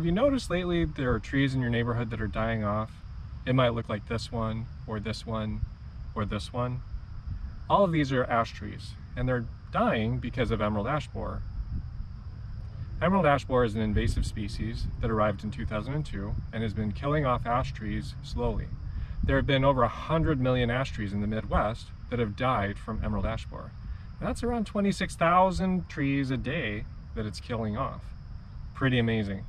have you noticed lately there are trees in your neighborhood that are dying off? It might look like this one, or this one, or this one. All of these are ash trees, and they're dying because of emerald ash borer. Emerald ash borer is an invasive species that arrived in 2002 and has been killing off ash trees slowly. There have been over 100 million ash trees in the Midwest that have died from emerald ash borer. That's around 26,000 trees a day that it's killing off. Pretty amazing.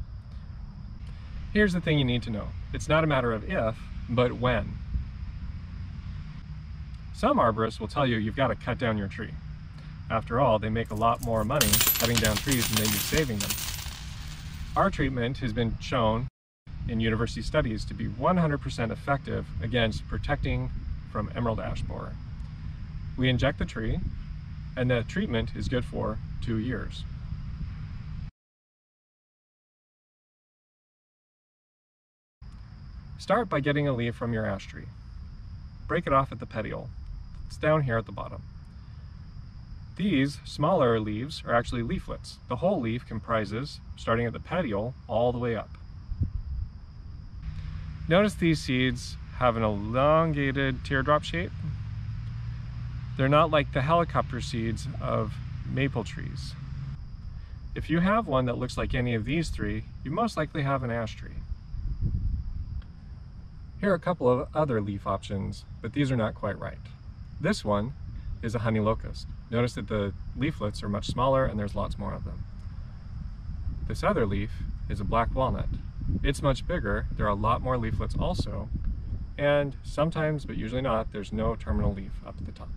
Here's the thing you need to know. It's not a matter of if, but when. Some arborists will tell you you've got to cut down your tree. After all, they make a lot more money cutting down trees than they do saving them. Our treatment has been shown in university studies to be 100% effective against protecting from emerald ash borer. We inject the tree, and the treatment is good for two years. Start by getting a leaf from your ash tree. Break it off at the petiole. It's down here at the bottom. These smaller leaves are actually leaflets. The whole leaf comprises, starting at the petiole, all the way up. Notice these seeds have an elongated teardrop shape. They're not like the helicopter seeds of maple trees. If you have one that looks like any of these three, you most likely have an ash tree. Here are a couple of other leaf options, but these are not quite right. This one is a honey locust. Notice that the leaflets are much smaller and there's lots more of them. This other leaf is a black walnut. It's much bigger, there are a lot more leaflets also, and sometimes, but usually not, there's no terminal leaf up at the top.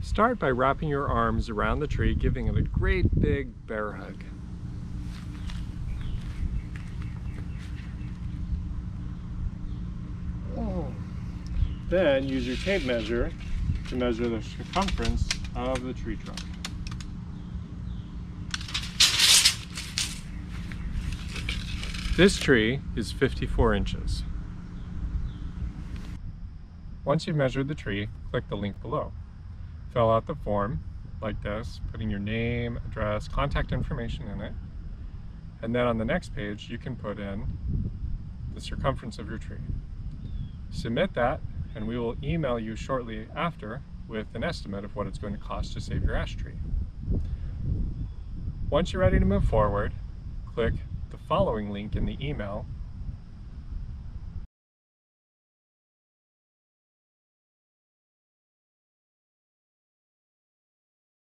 Start by wrapping your arms around the tree, giving it a great big bear hug. Then use your tape measure to measure the circumference of the tree trunk. This tree is 54 inches. Once you've measured the tree, click the link below. Fill out the form like this, putting your name, address, contact information in it. And then on the next page, you can put in the circumference of your tree. Submit that and we will email you shortly after with an estimate of what it's going to cost to save your ash tree. Once you're ready to move forward, click the following link in the email